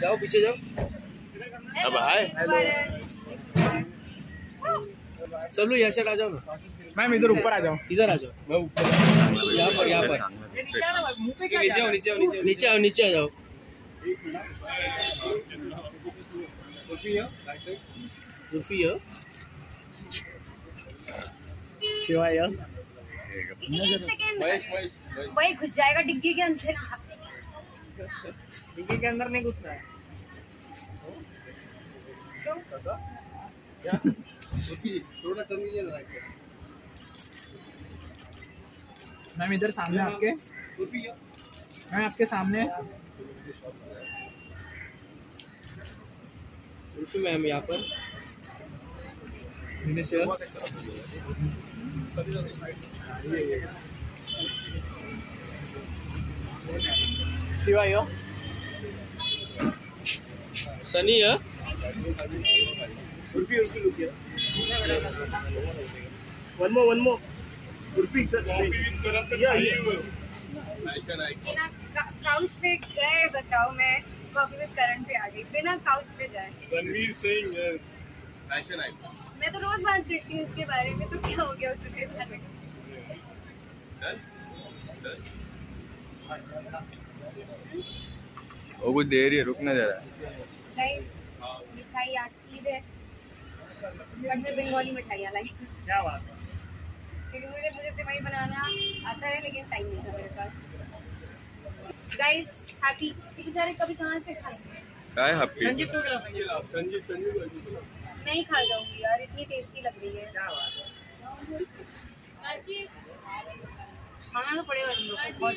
जाओ पीछे जाओ। अब हाय सब लोग यहाँ से आ जाओ ना। मैम इधर ऊपर आ जाओ। इधर आ जाओ। मैं ऊपर यहाँ पर यहाँ पर। नीचे आओ नीचे आओ नीचे नीचे आओ नीचे आ जाओ। है। शिवाय है वही घुस जाएगा डिग्गी के अंदर। डिग्गी के अंदर नहीं घुसना है। थोड़ा टर्न लीजिए मैम इधर सामने आपके। मैम आपके सामने। मैम यहाँ पर। मिनिस्टर। शिवाय है। सनी है। Urfi Urfi look one more one more Urfi sir या बिना काउच पे गए बताओ मैं कॉफ़ी विद करण पे आ गई। बिना काउच पे जाए रणवीर सिंह मैं तो रोज बात करती हूँ इसके बारे में तो क्या हो गया उसके बारे में? वो कुछ देर ही है रुकना जरा मिठाई आज ईद है। बट मैं बंगाली मिठाइयाँ लाई। क्या बात है। क्योंकि मुझे मुझे सेवई बनाना आता है लेकिन टाइम नहीं था मेरे पास। गाइस हैप्पी बेचारे कभी कहाँ से खाएँगे काय हैप्पी संजीत तो क्या संजीत संजीत मैं ही खा जाऊँगी यार इतनी टेस्टी लग रही है। क्या बात है। खाना तो पड़ेगा तुम लोग बहुत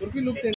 रुक लुक से